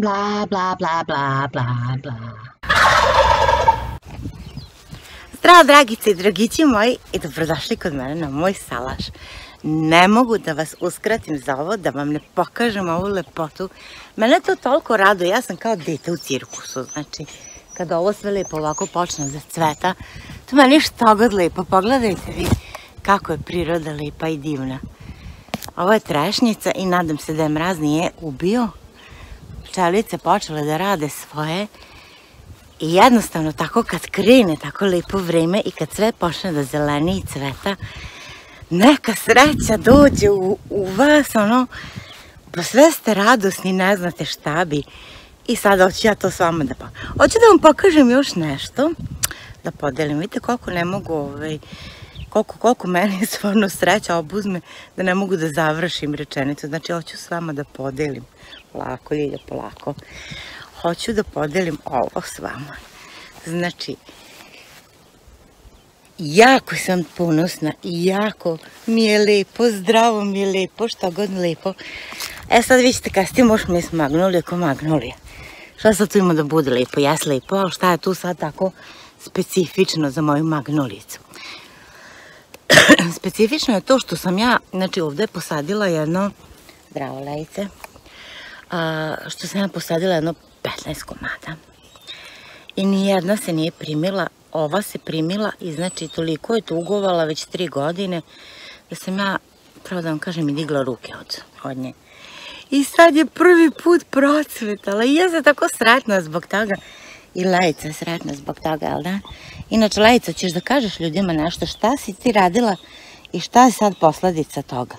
Bla, bla, bla, bla, bla, bla. Zdravo, dragice i dragići moji i dobrodošli kod mene na moj salaš. Ne mogu da vas uskratim za ovo, da vam ne pokažem ovu lepotu. Mene to toliko rado, ja sam kao dete u cirkusu, znači kada ovo sve lepo ovako počne da cveta, to meni što god lepo, pogledajte vi kako je priroda lepa i divna. Ovo je trešnjica i nadam se da je mraz nije ubio. Pčelice počele da rade svoje i jednostavno tako kad krene tako lepo vreme i kad sve počne da zeleni i cveta, neka sreća dođe u, u vas, ono, pa sve ste radosni, ne znate šta bi. I sad hoću ja to s vama da pa... Hoću da vam pokažem još nešto, da podelim. Vidite koliko ne mogu, ovaj, koliko, koliko meni stvarno sreća obuzme da ne mogu da završim rečenicu. Znači, hoću s vama da podelim. Polako, Ljilja, polako. Hoću da podelim ovo s vama. Znači, jako sam ponosna i jako mi je lepo, zdravo mi je lepo, šta god lepo. E sad vi ćete kasnije možeš mi s magnolija ko magnolija. Šta sad tu ima da bude lepo? Jes lepo, ali šta je tu sad tako specifično za moju magnolicu? Specifično je to što sam ja, znači ovde posadila jedno, zdravo lejice, a, što sam ja posadila jedno 15 komada. I nijedna se nije primila, ova se primila i znači toliko je tugovala već tri godine da sam ja, pravo da vam kažem, i digla ruke od, od nje. I sad je prvi put procvetala i ja sam tako sretna zbog toga. I Lejica je sretna zbog toga, jel da? Inače, Lejica, ćeš da kažeš ljudima nešto, šta si ti radila i šta je sad posledica toga?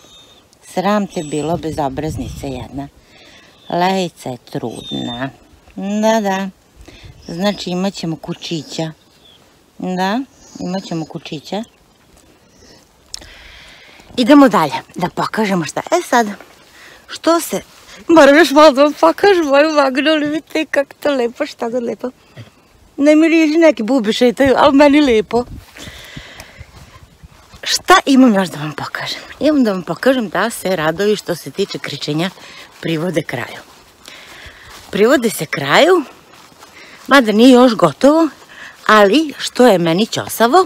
Sram te bilo bez obraznice jedna. Lejica je trudna. Da, da. Znači imat ćemo kučića. Da, imat ćemo kučića. Idemo dalje, da pokažemo šta. E sad, što se... Moram još malo da vam pokažem moju magnoliju, vidite kako to lepo, šta god lepo. Ne mi riži neki bubi šetaju, ali meni lepo. Šta imam još da vam pokažem? Imam da vam pokažem da se radovi što se tiče kričenja privode kraju. Privode se kraju, mada nije još gotovo, ali što je meni ćosavo,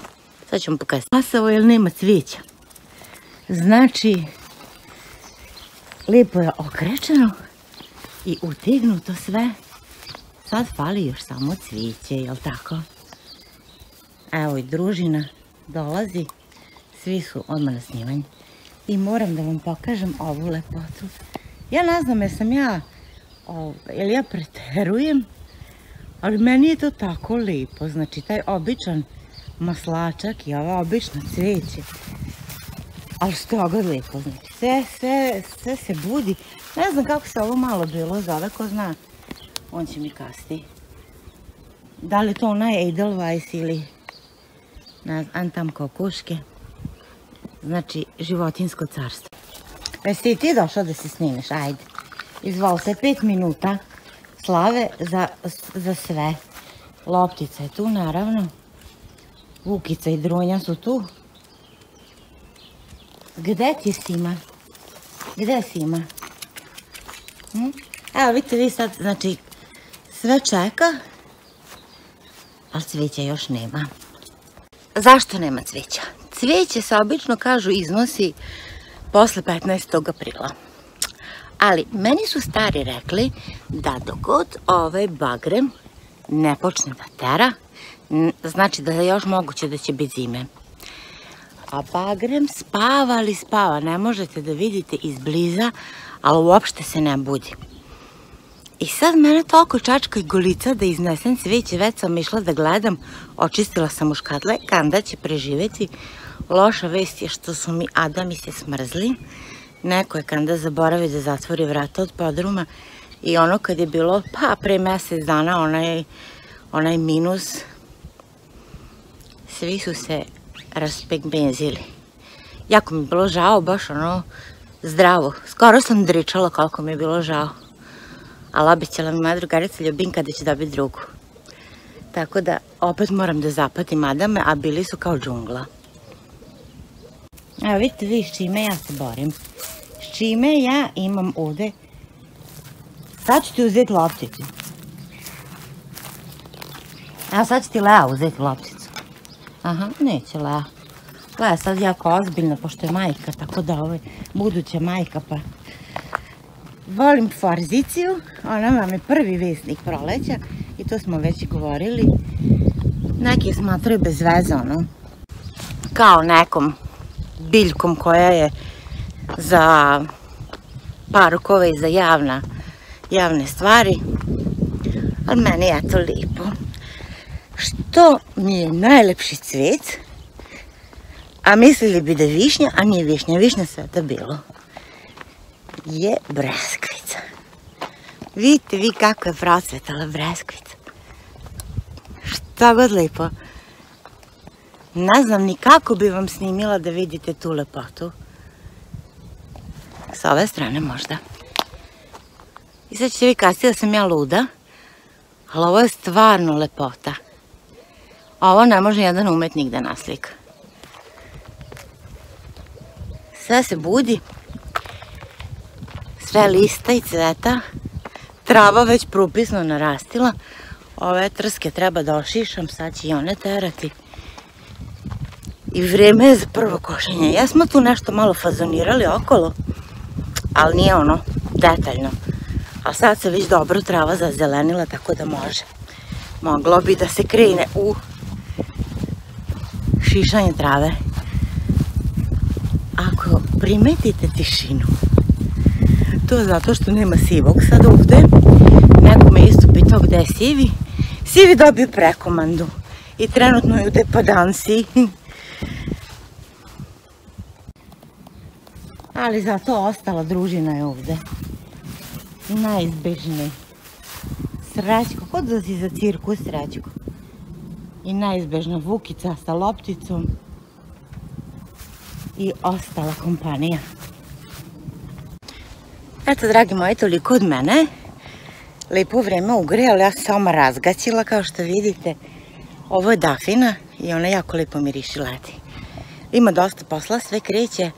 sad ću vam pokazati. Ćosavo jer nema cvijeća. Znači, lijepo je okrečeno i utegnuto sve. Sad fali još samo cvijeće, jel tako? Evo i družina dolazi, svi su odmah na snimanju. I moram da vam pokažem ovu lepotu. Ja ne znam jesam ja, jel ja preterujem, ali meni je to tako lepo. Znači taj običan maslačak i ova obična cvijeće ali što god lepo, znači sve, sve, sve se budi. Ne znam kako se ovo malo bilo zove, ko zna, on će mi kasti. Da li to onaj Edelweiss ili ne, Antam kokuške. Znači, životinsko carstvo. Jesi i ti došao da se snimeš? Ajde. Izvolite, pet minuta slave za, za sve. Loptica je tu, naravno. Vukica i Drunja su tu. Gde ti Sima? Gde Sima? Hm? Evo vidite vi sad, znači, sve čeka, ali cvijeća još nema. Zašto nema cvijeća? Cvijeće se obično, kažu, iznosi posle 15. aprila. Ali meni su stari rekli da dogod ovaj bagrem ne počne da tera, znači da je još moguće da će biti zime. A bagrem spava ali spava, ne možete da vidite izbliza, ali uopšte se ne budi. I sad mene toliko čačka i golica da iznesem cvijeće, već sam išla da gledam, očistila sam u škadle, kanda će preživeti. Loša vest je što su mi Adami se smrzli. Neko je kanda zaboravi da zatvori vrata od podruma i ono kad je bilo, pa pre mesec dana, onaj, onaj minus, svi su se raspegmezili. Jako mi je bilo žao, baš ono zdravo. Skoro sam dričala koliko mi je bilo žao. Ali obećala mi moja drugarica Ljubinka da će dobiti drugu. Tako da opet moram da zapatim Adame, a bili su kao džungla. Evo vidite vi s čime ja se borim. S čime ja imam ovde Sad ću ti uzeti lopticu. Evo sad će ti Lea uzeti lopticu. Aha, neće Lea. Lea je sad jako ozbiljna, pošto je majka, tako da ovo je buduća majka, pa... Volim forziciju, ona vam je prvi vesnik proleća i to smo već govorili. Neki smatraju bez veze, ono, kao nekom biljkom koja je za parkove i za javna, javne stvari. Ali meni je to lijepo. Što mi je najlepši cvet, a mislili bi da je višnja, a nije višnja, višnja sveta bilo, je breskvica. Vidite vi kako je procvetala breskvica. Šta god lepo. Ne znam ni kako bi vam snimila da vidite tu lepotu. S ove strane možda. I sad ćete vi kasiti da sam ja luda, ali ovo je stvarno lepota. Ovo ne može jedan umetnik da naslika. Sve se budi, sve lista i cveta, trava već propisno narastila, ove trske treba da ošišam, sad će i one terati. I vreme je za prvo košenje. Ja smo tu nešto malo fazonirali okolo, ali nije ono detaljno. A sad se već dobro trava zazelenila, tako da može. Moglo bi da se krene u šišanje trave. Ako primetite tišinu, to je zato što nema sivog sad ovde. Neko me isto pitao gde je sivi. Sivi dobio prekomandu i trenutno je u depodanciji. Ali zato ostala družina je ovde. Najizbežniji. Srećko, kod da si za cirkus Srećko. I najizbežna Vukica sa lopticom. I ostala kompanija. Eto, dragi moji, toliko od mene. Lepo vreme ugre, ali ja sam samo razgaćila, kao što vidite. Ovo je dafina i ona jako lepo miriši leti. Ima dosta posla, sve kreće.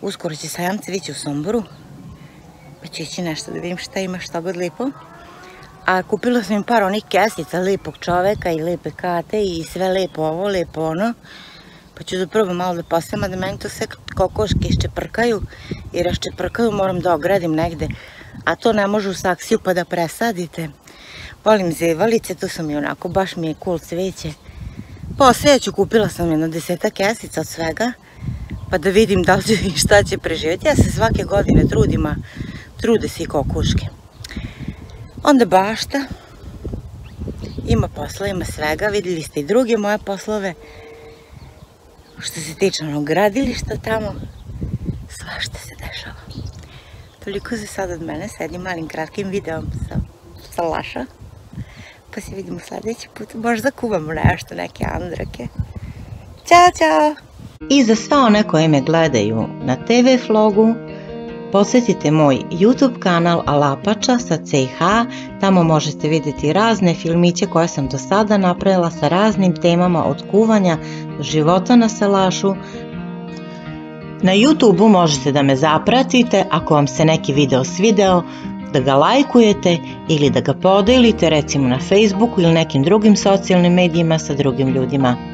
Uskoro će sajam cvići u Somboru. Pa ću ići nešto da vidim šta ima, šta god lepo. A kupila sam im par onih kesica lepog čoveka i lepe kate i sve lepo ovo, lepo ono. Pa ću da probam malo da postavim, da meni to sve kokoške iščeprkaju i raščeprkaju moram da ogradim negde. A to ne može u saksiju pa da presadite. Volim zevalice, to sam i onako, baš mi je cool cveće. Po sveću kupila sam jedno deseta kesica od svega, pa da vidim da li će i šta će preživjeti. Ja se svake godine trudim, a trude se i kokuške. Onda bašta, ima posla, ima svega, videli ste i druge moje poslove. Što se tiče onog gradilišta tamo, svašta se dešava. Toliko za sad od mene, sa jednim malim kratkim videom sa, sa Laša. Pa se vidimo sledeći put, možda kuvamo nešto, neke andrake. Ćao, čao! I za sva one koje me gledaju na TV vlogu, Posetite moj YouTube kanal Alapača sa CH, tamo možete vidjeti razne filmiće koje sam do sada napravila sa raznim temama od kuvanja do života na salašu. Na YouTube-u možete da me zapratite ako vam se neki video svideo, da ga lajkujete ili da ga podelite recimo na Facebooku ili nekim drugim socijalnim medijima sa drugim ljudima.